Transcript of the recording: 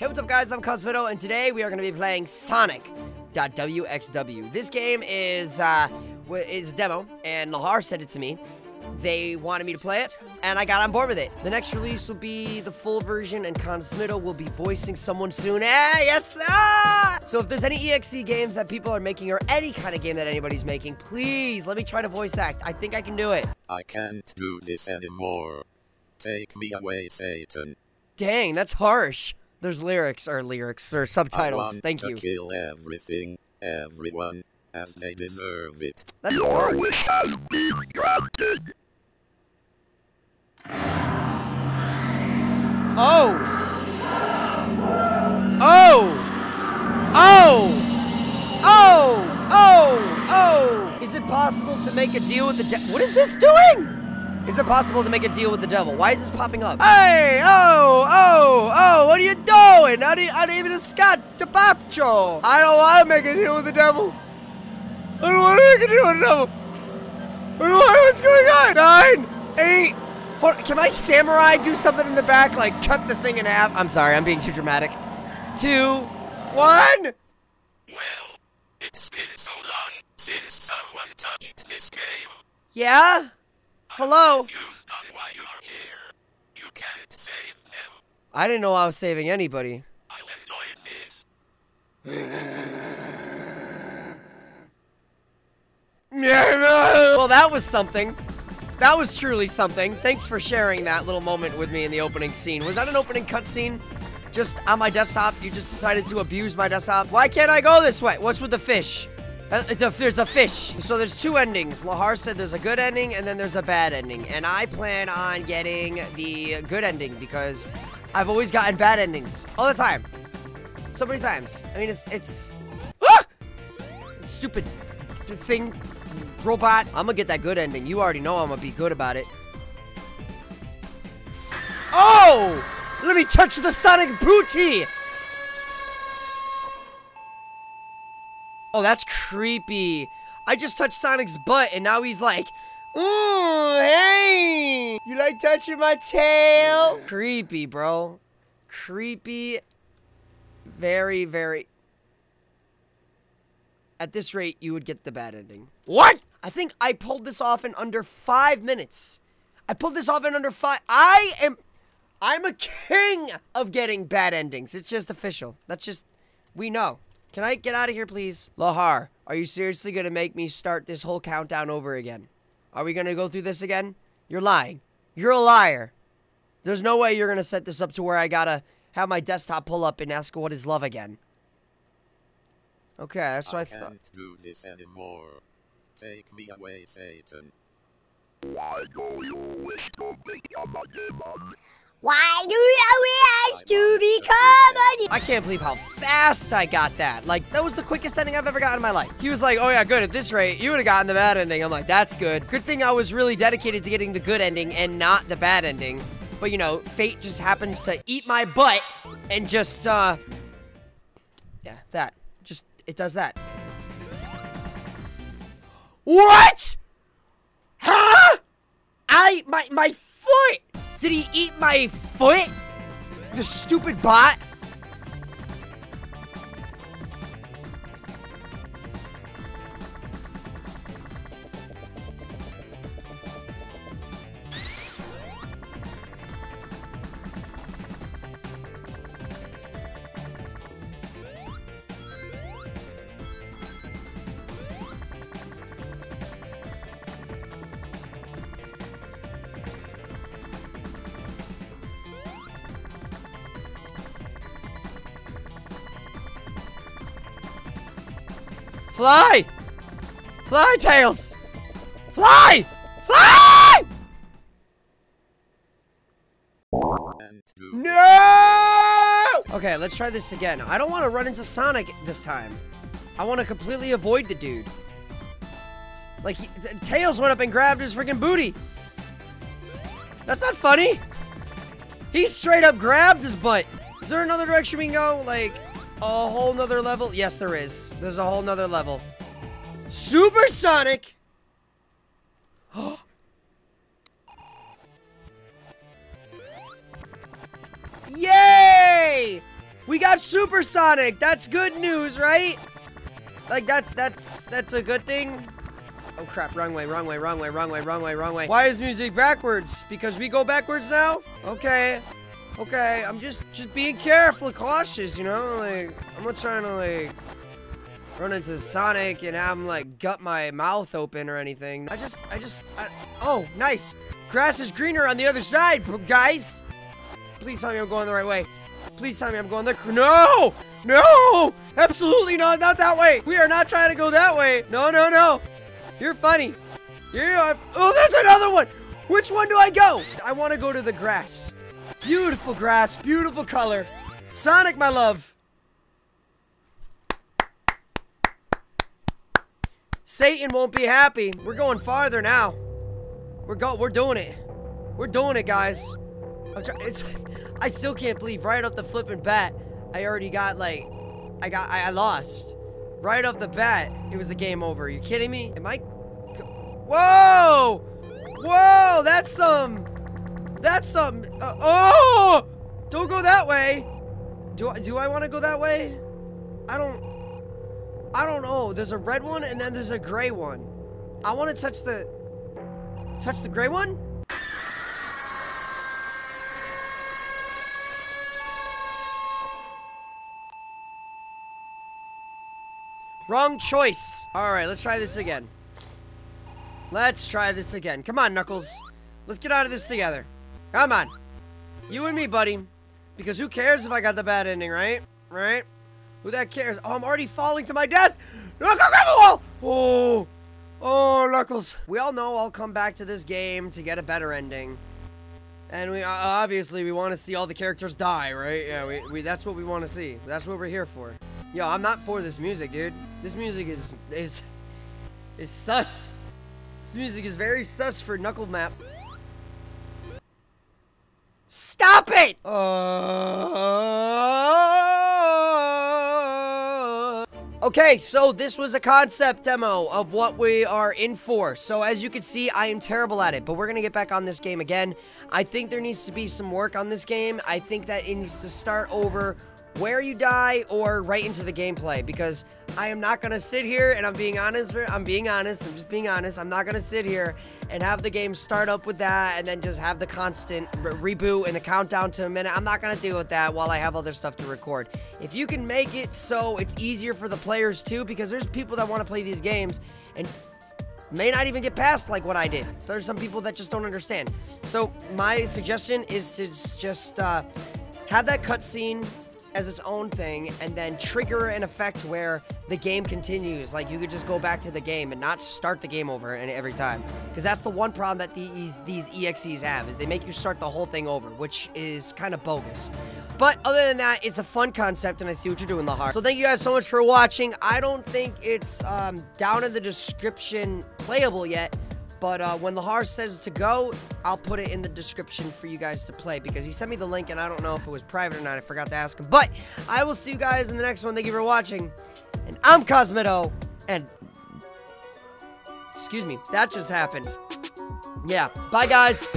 Hey, what's up guys? I'm Cosmitto, and today we are going to be playing Sonic.wxw. This game is, uh, is a demo, and Lahar sent it to me. They wanted me to play it, and I got on board with it. The next release will be the full version, and Cosmitto will be voicing someone soon. Hey, yes! Ah! So if there's any EXE games that people are making, or any kind of game that anybody's making, please let me try to voice act. I think I can do it. I can't do this anymore. Take me away, Satan. Dang, that's harsh. There's lyrics, or lyrics, or I subtitles. want Thank to you. kill everything, everyone, as they deserve it. That's dark. wish has been granted. Oh! Oh! Oh! Oh! Oh! Oh! Is it possible to make a deal with the devil? What is this doing? Is it possible to make a deal with the devil? Why is this popping up? Hey! Oh! Oh! Oh! What are you doing? I didn't, I didn't even scotto papcho. I don't want to make a deal with the devil. I don't want to make a deal with the devil. What's going on? Nine, eight. Hold, can my samurai do something in the back, like cut the thing in half? I'm sorry, I'm being too dramatic. Two, one. Well, it's been so long since someone touched this game. Yeah. Hello. Confused on why you are here. You can't save them. I didn't know I was saving anybody. I'll enjoy this. Well, that was something. That was truly something. Thanks for sharing that little moment with me in the opening scene. Was that an opening cutscene? Just on my desktop? You just decided to abuse my desktop? Why can't I go this way? What's with the fish? Uh, There's a fish. So there's two endings. Lahar said there's a good ending and then there's a bad ending. And I plan on getting the good ending because I've always gotten bad endings. All the time. So many times. I mean, it's... it's ah! Stupid thing robot. I'm gonna get that good ending. You already know I'm gonna be good about it. Oh! Let me touch the Sonic booty! Oh, that's creepy. I just touched Sonic's butt and now he's like, Ooh, hey! You like touching my tail? Creepy, bro. Creepy. Very, very. At this rate, you would get the bad ending. What? I think I pulled this off in under five minutes. I pulled this off in under five. I am. I'm a king of getting bad endings. It's just official. That's just. We know. Can I get out of here, please? Lahar, are you seriously gonna make me start this whole countdown over again? Are we gonna go through this again? You're lying. You're a liar. There's no way you're gonna set this up to where I gotta have my desktop pull up and ask what is love again. Okay, that's what I, I thought. can't do this anymore. Take me away, Satan. Why do you wish to become a demon? Why do to become a I can't believe how fast I got that. Like, that was the quickest ending I've ever gotten in my life. He was like, oh yeah, good, at this rate, you would have gotten the bad ending. I'm like, that's good. Good thing I was really dedicated to getting the good ending and not the bad ending. But, you know, fate just happens to eat my butt and just, uh... Yeah, that. Just, it does that. What? Huh? I, my, my foot! Did he eat my foot? The stupid bot? Fly! Fly, Tails! Fly! Fly! No! Okay, let's try this again. I don't want to run into Sonic this time. I want to completely avoid the dude. Like, he, Tails went up and grabbed his freaking booty. That's not funny. He straight up grabbed his butt. Is there another direction we can go? Like, a whole nother level? Yes, there is. There's a whole nother level. Supersonic! Yay! We got Supersonic. That's good news, right? Like that that's that's a good thing. Oh crap, wrong way, wrong way, wrong way, wrong way, wrong way, wrong way. Why is music backwards? Because we go backwards now? Okay. Okay, I'm just just being careful, cautious, you know? Like I'm not trying to like run into Sonic and have him like gut my mouth open or anything. I just I just I, oh, nice. Grass is greener on the other side, guys. Please tell me I'm going the right way. Please tell me I'm going the no, no, absolutely not, not that way. We are not trying to go that way. No, no, no. You're funny. You're oh, there's another one. Which one do I go? I want to go to the grass. Beautiful grass, beautiful color. Sonic, my love. Satan won't be happy. We're going farther now. We're go. We're doing it. We're doing it, guys. It's. I still can't believe right off the flipping bat, I already got like, I got. I, I lost. Right off the bat, it was a game over. Are you kidding me? Am I? Whoa! Whoa! That's some. That's some. Uh, oh! Don't go that way. Do I? Do I want to go that way? I don't. I don't know. There's a red one and then there's a gray one. I want to touch the. Touch the gray one? Wrong choice. All right, let's try this again. Let's try this again. Come on, Knuckles. Let's get out of this together. Come on. You and me, buddy. Because who cares if I got the bad ending, right? Right? Who that cares? Oh, I'm already falling to my death. Knuckles, grab a wall. Oh. Oh, Knuckles. We all know I'll come back to this game to get a better ending. And we uh, obviously we want to see all the characters die, right? Yeah, we, we that's what we want to see. That's what we're here for. Yo, I'm not for this music, dude. This music is is is sus. This music is very sus for Knuckle Map. Stop it! Uh... Okay, so this was a concept demo of what we are in for. So as you can see, I am terrible at it, but we're going to get back on this game again. I think there needs to be some work on this game. I think that it needs to start over where you die or right into the gameplay because I am not to sit here and I'm being honest. I'm being honest. I'm just being honest. I'm not to sit here and have the game start up with that and then just have the constant re reboot and the countdown to a minute. I'm not to deal with that while I have other stuff to record. If you can make it so it's easier for the players too because there's people that want to play these games and may not even get past like what I did. There's some people that just don't understand. So my suggestion is to just uh, have that cutscene as its own thing and then trigger an effect where the game continues. Like you could just go back to the game and not start the game over every time. Because that's the one problem that these these EXEs have is they make you start the whole thing over, which is kind of bogus. But other than that, it's a fun concept and I see what you're doing, Lahar. So thank you guys so much for watching. I don't think it's um, down in the description playable yet. But uh, when Lahar says to go, I'll put it in the description for you guys to play because he sent me the link and I don't know if it was private or not. I forgot to ask him. But I will see you guys in the next one. Thank you for watching. And I'm Cosmitto. And excuse me, that just happened. Yeah. Bye, guys.